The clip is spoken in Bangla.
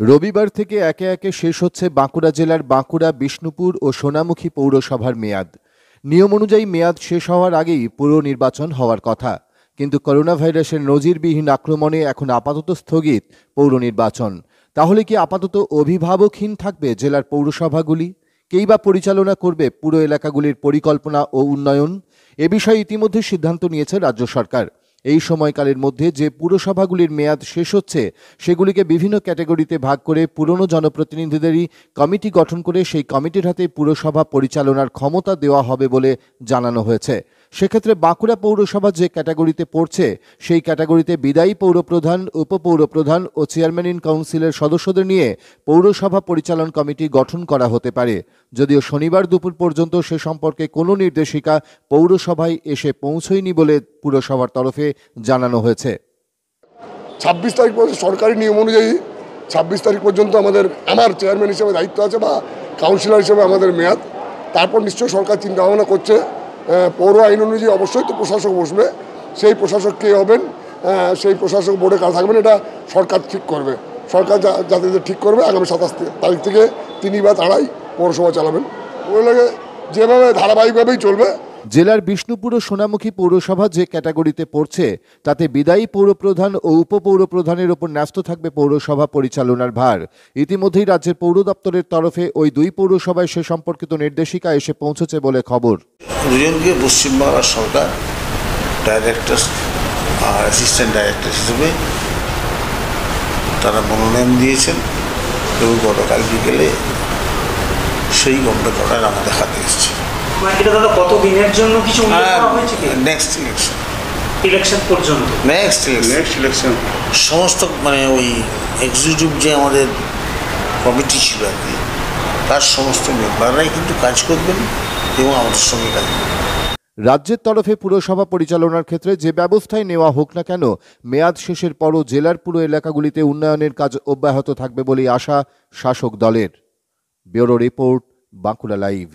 রবিবার থেকে একে একে শেষ হচ্ছে বাঁকুড়া জেলার বাঁকুড়া, বিষ্ণুপুর ও সোনামুখী পৌরসভার মেয়াদ। নিয়ম অনুযায়ী মেয়াদ শেষ হওয়ার আগেই পুর নির্বাচন হওয়ার কথা। কিন্তু করোনা ভাইরাসের নজিরবিহীন আক্রমণে এখন আপাতত স্থগিত পৌর নির্বাচন। তাহলে কি আপাতত অভিভাবকহীন থাকবে জেলার পৌরসভাগুলি? কেই বা পরিচালনা করবে পুরো এলাকাগুলির পরিকল্পনা ও উন্নয়ন? এ বিষয়ে ইতিমধ্যে সিদ্ধান্ত নিয়েছে রাজ্য সরকার। এই সময়কালের মধ্যে যে পুরসভাগুলির মেয়াদ শেষ হচ্ছে, সেগুলিকে বিভিন্ন ক্যাটাগরিতে ভাগ করে পুরনো জনপ্রতিনিধিদেরই কমিটি গঠন করে সেই কমিটির হাতে পুরসভা পরিচালনার ক্ষমতা দেওয়া হবে বলে জানানো হয়েছে। সেক্ষেত্রে বাঁকুড়া পৌরসভা যে ক্যাটাগরিতে পড়ছে, সেই ক্যাটাগরিতে বিদায়ী পৌরপ্রধান, উপপৌরপ্রধান ও চেয়ারম্যান ইন কাউন্সিলের সদস্যদের নিয়ে পৌরসভা পরিচালন কমিটি গঠন করা হতে পারে। যদিও শনিবার দুপুর পর্যন্ত সে সম্পর্কে কোনো নির্দেশিকা পৌরসভায় এসে পৌঁছয়নি বলে পুরসভার তরফে জানানো হয়েছে। ছাব্বিশ তারিখ পর্যন্ত সরকারি নিয়ম অনুযায়ী ছাব্বিশ তারিখ পর্যন্ত আমাদের, আমার চেয়ারম্যান হিসেবে দায়িত্ব আছে বা কাউন্সিলর হিসেবে আমাদের মেয়াদ। তারপর নিশ্চয়ই সরকার চিন্তা ভাবনা করছে পৌর আইন অনুযায়ী অবশ্যই তো প্রশাসক বসবে। সেই প্রশাসক কে হবেন? সেই প্রশাসক বোর্ডে কাজ থাকবেন? এটা সরকার ঠিক করবে। সরকার যাতে ঠিক করবে, আগামী সাতাশ তারিখ থেকে তিনি বা তারাই পৌরসভা চালাবেন। ওই লাগে যেভাবে ধারাবাহিকভাবেই চলবে। জেলার বিষ্ণুপুর ও সোনামুখী পৌরসভা যে ক্যাটাগরিতে পড়ছে, তাতে বিদায়ী পৌরপ্রধান ও উপপৌরপ্রধানের ওপর ন্যস্ত থাকবে পৌরসভা পরিচালনার ভার। ইতিমধ্যেই রাজ্যের পৌর দপ্তরের তরফে ওই দুই পৌরসভায় সে সম্পর্কিত নির্দেশিকা এসে পৌঁছেছে বলে খবর। দুজনকে পশ্চিমবাংলা সরকার ডাইরেক্টর আর অ্যাসিস্ট্যান্ট ডাইরেক্টর হিসেবে তারা মনোনয়ন দিয়েছেন এবং গতকাল বিকেলে সেই অর্ডার আমাদের হাতে এসেছে। মানে কত দিনের জন্য কিছু নেক্সট ইলেকশন ইলেকশন পর্যন্ত। নেক্সট নেক্সট ইলেকশন সমস্ত মানে ওই এক্সিকিউটিভ যে আমাদের কমিটি ছিল আর কি তার সমস্ত মেম্বাররাই কিন্তু কাজ করবেন। এবং আমাদের কাজ। রাজ্যের তরফে পুরসভা পরিচালনার ক্ষেত্রে যে ব্যবস্থাই নেওয়া হোক না কেন, মেয়াদ শেষের পরও জেলার পুরো এলাকাগুলিতে উন্নয়নের কাজ অব্যাহত থাকবে বলেই আশা শাসক দলের। Bureau report, Bankura live.